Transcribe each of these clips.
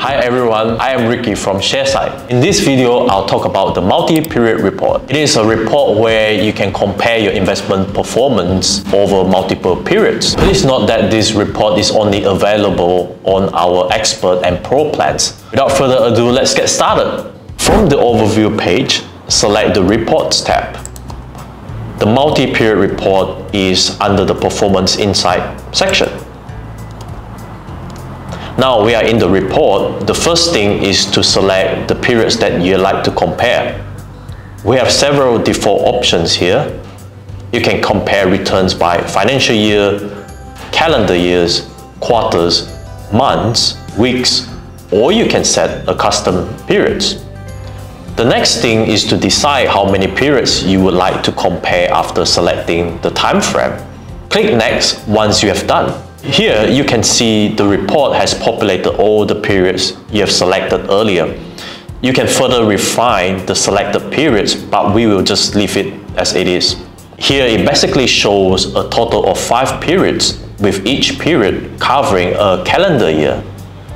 Hi everyone, I am Ricky from Sharesight. In this video, I'll talk about the multi-period report. It is a report where you can compare your investment performance over multiple periods. Please note that this report is only available on our expert and pro plans. Without further ado, let's get started. From the overview page, select the Reports tab. The multi-period report is under the Performance Insight section. Now we are in the report, the first thing is to select the periods that you like to compare. We have several default options here. You can compare returns by financial year, calendar years, quarters, months, weeks, or you can set a custom periods. The next thing is to decide how many periods you would like to compare after selecting the time frame. Click Next once you have done. Here you can see the report has populated all the periods you have selected earlier. You can further refine the selected periods, but we will just leave it as it is. Here it basically shows a total of 5 periods, with each period covering a calendar year.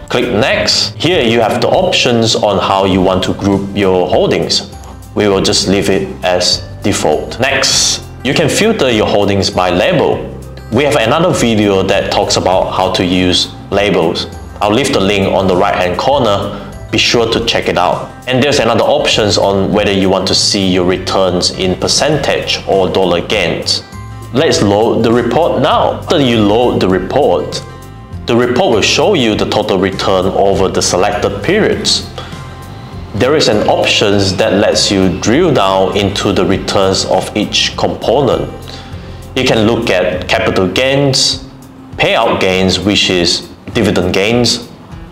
Click Next. Here you have the options on how you want to group your holdings. We will just leave it as default. Next, you can filter your holdings by label we have another video that talks about how to use labels. I'll leave the link on the right hand corner. Be sure to check it out. And there's another options on whether you want to see your returns in percentage or dollar gains. Let's load the report now. After you load the report, the report will show you the total return over the selected periods. There is an options that lets you drill down into the returns of each component. You can look at capital gains, payout gains, which is dividend gains,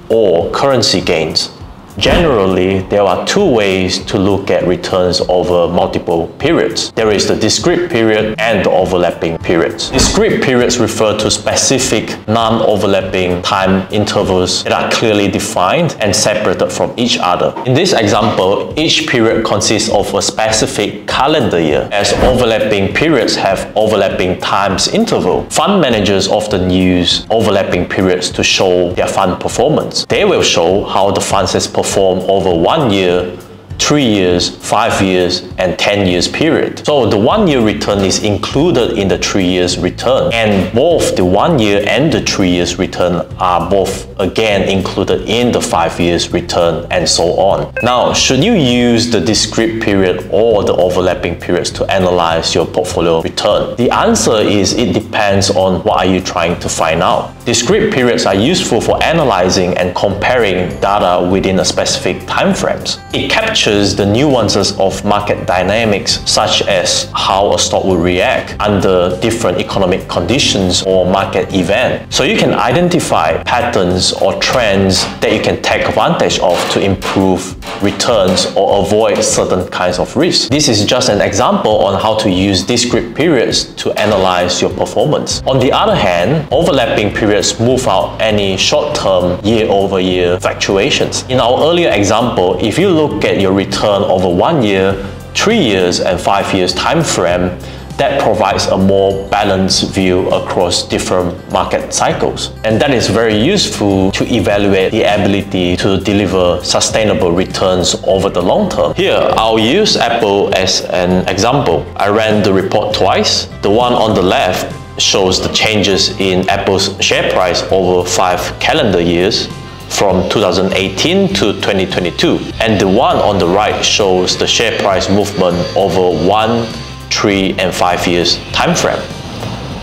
or currency gains. Generally, there are two ways to look at returns over multiple periods. There is the discrete period and the overlapping periods. Discrete periods refer to specific non-overlapping time intervals that are clearly defined and separated from each other. In this example, each period consists of a specific calendar year, as overlapping periods have overlapping times interval. Fund managers often use overlapping periods to show their fund performance. They will show how the fund has performed perform over one year three years, five years, and 10 years period. So the one year return is included in the three years return. And both the one year and the three years return are both again included in the five years return and so on. Now, should you use the discrete period or the overlapping periods to analyze your portfolio return? The answer is it depends on what are you trying to find out. Discrete periods are useful for analyzing and comparing data within a specific time frames. It captures captures the nuances of market dynamics, such as how a stock will react under different economic conditions or market event. So you can identify patterns or trends that you can take advantage of to improve returns or avoid certain kinds of risks. This is just an example on how to use discrete periods to analyze your performance. On the other hand, overlapping periods move out any short-term year-over-year fluctuations. In our earlier example, if you look at your return over one year, three years, and five years time frame, that provides a more balanced view across different market cycles. And that is very useful to evaluate the ability to deliver sustainable returns over the long term. Here, I'll use Apple as an example. I ran the report twice. The one on the left shows the changes in Apple's share price over five calendar years from 2018 to 2022. And the one on the right shows the share price movement over one, three, and five years time frame.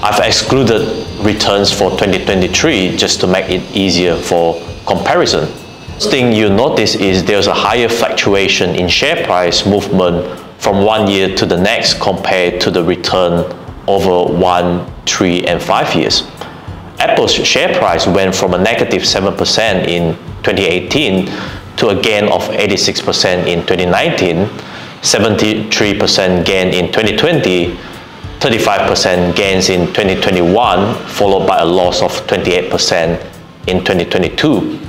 I've excluded returns for 2023 just to make it easier for comparison. First thing you notice is there's a higher fluctuation in share price movement from one year to the next compared to the return over one, three, and five years. Apple's share price went from a negative 7% in 2018 to a gain of 86% in 2019, 73% gain in 2020, 35% gains in 2021, followed by a loss of 28% in 2022.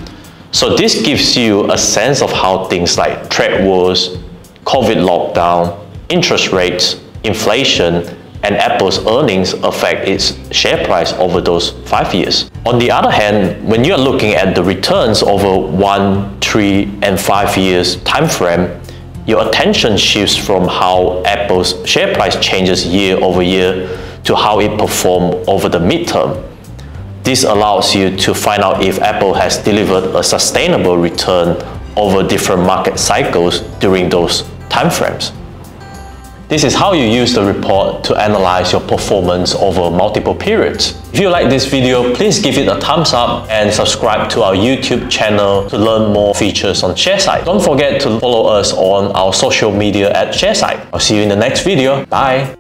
So this gives you a sense of how things like trade wars, COVID lockdown, interest rates, inflation, and Apple's earnings affect its share price over those five years. On the other hand, when you're looking at the returns over one, three, and five years time frame, your attention shifts from how Apple's share price changes year over year to how it performed over the midterm. This allows you to find out if Apple has delivered a sustainable return over different market cycles during those timeframes. This is how you use the report to analyze your performance over multiple periods. If you like this video, please give it a thumbs up and subscribe to our YouTube channel to learn more features on Sharesight. Don't forget to follow us on our social media at Sharesight. I'll see you in the next video. Bye!